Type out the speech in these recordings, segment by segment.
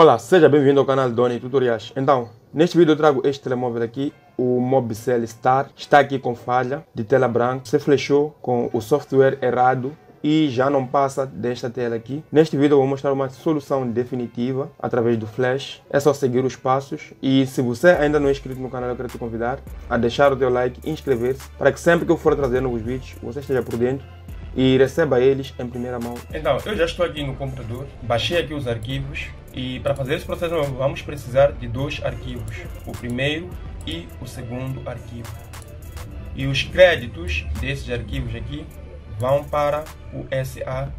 Olá, seja bem-vindo ao canal Doni Tutoriais. Então, neste vídeo eu trago este telemóvel aqui, o Mobicel Star. Está aqui com falha de tela branca. Você flechou com o software errado e já não passa desta tela aqui. Neste vídeo eu vou mostrar uma solução definitiva através do flash. É só seguir os passos e se você ainda não é inscrito no canal eu quero te convidar a deixar o teu like e inscrever-se para que sempre que eu for trazer novos vídeos você esteja por dentro e receba eles em primeira mão. Então, eu já estou aqui no computador, baixei aqui os arquivos e para fazer esse processo vamos precisar de dois arquivos, o primeiro e o segundo arquivo. E os créditos desses arquivos aqui vão para o SA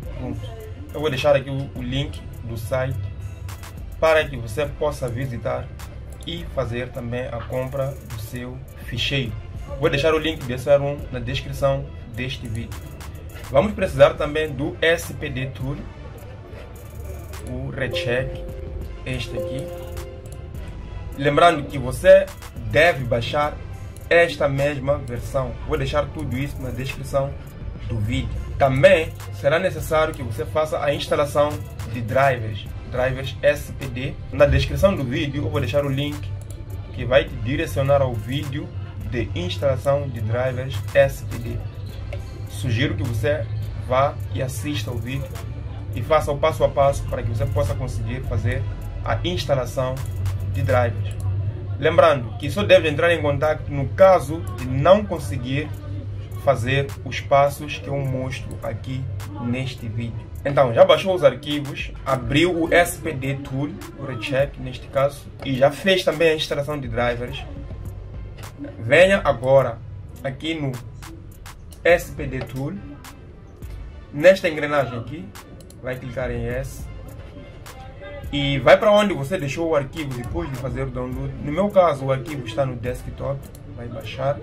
Eu vou deixar aqui o link do site para que você possa visitar e fazer também a compra do seu ficheiro. Vou deixar o link do SA1 na descrição deste vídeo. Vamos precisar também do SPD Tool, o recheck, este aqui. Lembrando que você deve baixar esta mesma versão. Vou deixar tudo isso na descrição do vídeo. Também será necessário que você faça a instalação de drivers, drivers SPD. Na descrição do vídeo eu vou deixar o link que vai te direcionar ao vídeo de instalação de drivers SPD. Sugiro que você vá e assista o vídeo e faça o passo a passo para que você possa conseguir fazer a instalação de drivers. Lembrando que só deve entrar em contato no caso de não conseguir fazer os passos que eu mostro aqui neste vídeo. Então, já baixou os arquivos, abriu o SPD Tool, o recheck neste caso, e já fez também a instalação de drivers. Venha agora aqui no SPD Tool, nesta engrenagem aqui, vai clicar em S e vai para onde? Você deixou o arquivo depois de fazer o download. No meu caso, o arquivo está no desktop, vai baixar,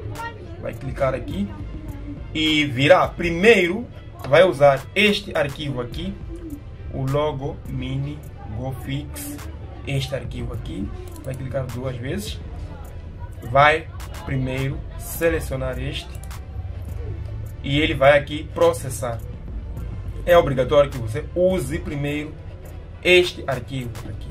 vai clicar aqui. E virá. Primeiro, vai usar este arquivo aqui, o logo mini GoFix, este arquivo aqui, vai clicar duas vezes, vai primeiro selecionar este. E ele vai aqui processar. É obrigatório que você use primeiro este arquivo aqui.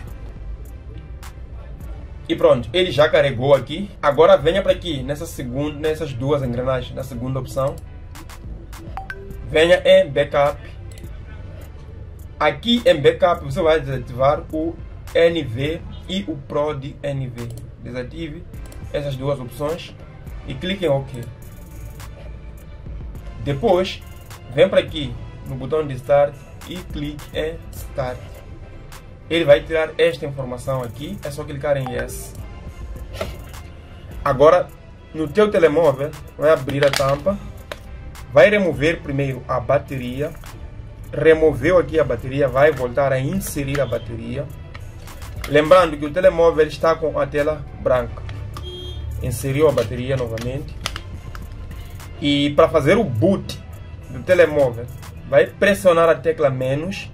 E pronto, ele já carregou aqui. Agora venha para aqui, nessa segunda, nessas duas engrenagens, na segunda opção. Venha em backup. Aqui em backup você vai desativar o NV e o PROD NV. Desative essas duas opções e clique em OK. Depois, vem para aqui no botão de Start e clique em Start ele vai tirar esta informação aqui, é só clicar em Yes. Agora, no teu telemóvel, vai abrir a tampa, vai remover primeiro a bateria, removeu aqui a bateria, vai voltar a inserir a bateria. Lembrando que o telemóvel está com a tela branca. Inseriu a bateria novamente. E para fazer o boot do telemóvel, vai pressionar a tecla menos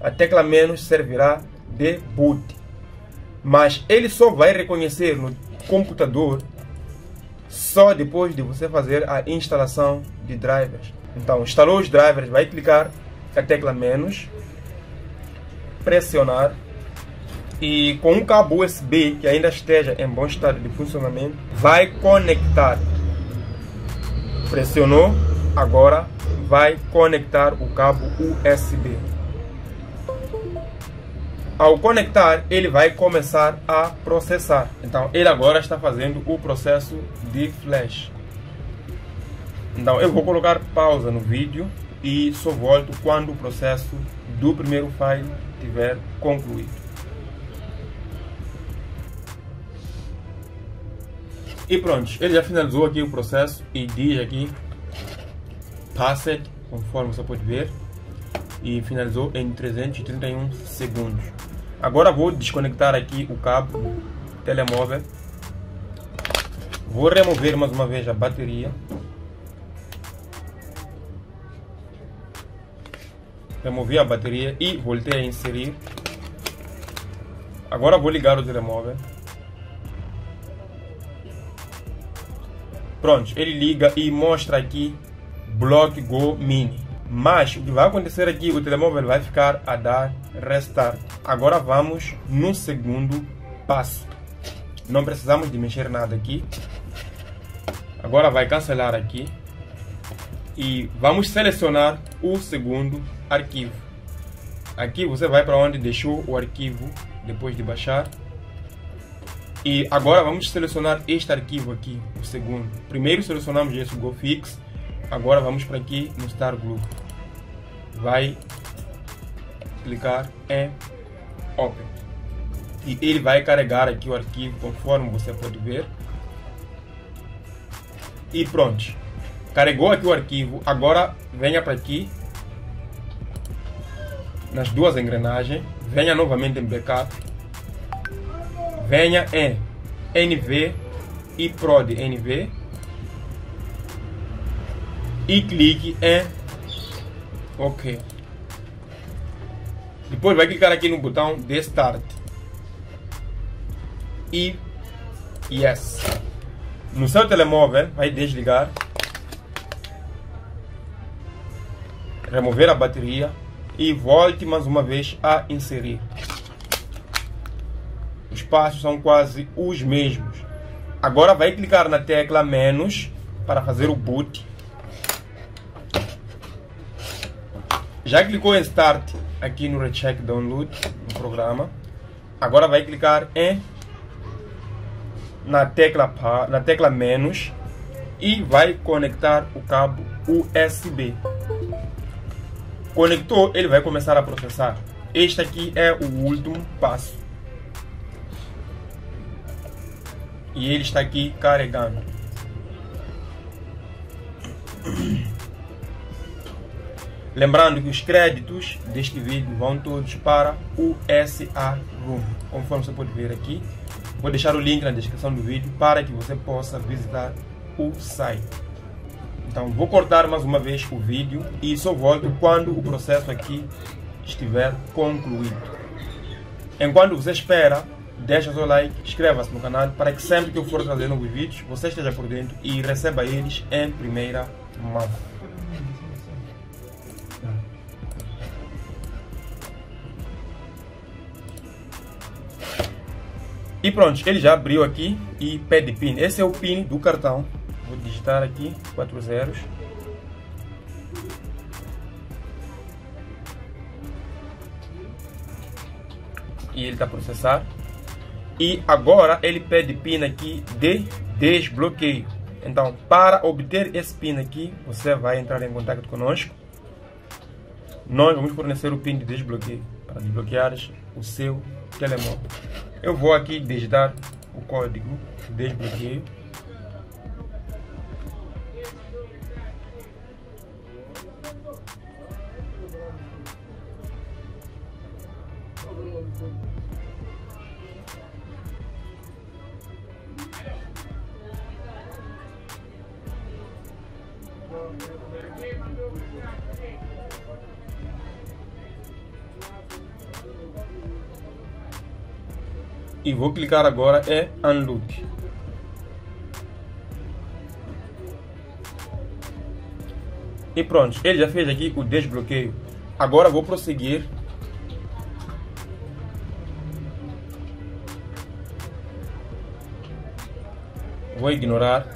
a tecla menos servirá de boot. Mas ele só vai reconhecer no computador só depois de você fazer a instalação de drivers. Então, instalou os drivers, vai clicar a tecla menos, pressionar e com um cabo USB que ainda esteja em bom estado de funcionamento, vai conectar. Pressionou, agora vai conectar o cabo USB. Ao conectar, ele vai começar a processar. Então, ele agora está fazendo o processo de flash. Então, eu vou colocar pausa no vídeo e só volto quando o processo do primeiro file tiver concluído. E pronto, ele já finalizou aqui o processo e diz aqui Passed, conforme você pode ver, e finalizou em 331 segundos. Agora vou desconectar aqui o cabo telemóvel. Vou remover mais uma vez a bateria. Removi a bateria e voltei a inserir. Agora vou ligar o telemóvel. Pronto, ele liga e mostra aqui Block Go Mini. Mas o que vai acontecer aqui, o telemóvel vai ficar a dar restart. Agora vamos no segundo passo. Não precisamos de mexer nada aqui. Agora vai cancelar aqui. E vamos selecionar o segundo arquivo. Aqui você vai para onde deixou o arquivo depois de baixar. E agora vamos selecionar este arquivo aqui, o segundo. Primeiro selecionamos esse GoFix. Agora vamos para aqui no Star Glue. Vai clicar em Open. E ele vai carregar aqui o arquivo conforme você pode ver. E pronto. Carregou aqui o arquivo. Agora venha para aqui nas duas engrenagens, venha novamente em backup, venha em NV e prod NV e clique em OK. Depois vai clicar aqui no botão de Start e Yes. No seu telemóvel vai desligar, remover a bateria e volte mais uma vez a inserir. Os passos são quase os mesmos. Agora vai clicar na tecla menos para fazer o boot. Já clicou em Start aqui no Recheck Download no programa. Agora vai clicar em na tecla na tecla menos e vai conectar o cabo USB. Conectou, ele vai começar a processar. Este aqui é o último passo. E ele está aqui carregando. Lembrando que os créditos deste vídeo vão todos para o SA Room, conforme você pode ver aqui. Vou deixar o link na descrição do vídeo para que você possa visitar o site. Então vou cortar mais uma vez o vídeo e só volto quando o processo aqui estiver concluído. Enquanto você espera, deixa seu like, inscreva-se no canal para que sempre que eu for trazer novos vídeos, você esteja por dentro e receba eles em primeira mão. E pronto, ele já abriu aqui e pede PIN. Esse é o PIN do cartão Vou digitar aqui quatro zeros. E ele está processar. E agora ele pede PIN aqui de desbloqueio. Então, para obter esse PIN aqui, você vai entrar em contato conosco. Nós vamos fornecer o PIN de desbloqueio para desbloquear o seu telemóvel. Eu vou aqui digitar o código de desbloqueio. E vou clicar agora em Unlock. E pronto, ele já fez aqui o desbloqueio. Agora vou prosseguir vou ignorar.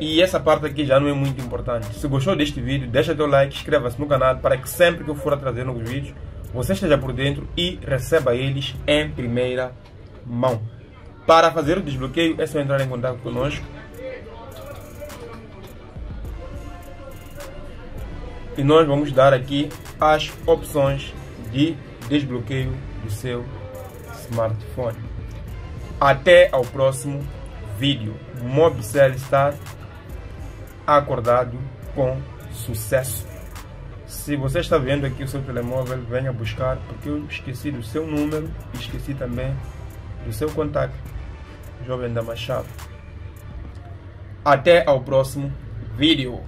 E essa parte aqui já não é muito importante. Se gostou deste vídeo, deixa teu like, inscreva-se no canal para que sempre que eu for trazer novos vídeos, você esteja por dentro e receba eles em primeira mão. Para fazer o desbloqueio é só entrar em contato conosco. E nós vamos dar aqui as opções de desbloqueio do seu smartphone. Até ao próximo vídeo. Mobcell está acordado com sucesso. Se você está vendo aqui o seu telemóvel, venha buscar, porque eu esqueci do seu número e esqueci também do seu contato, Jovem da Machado. Até ao próximo vídeo.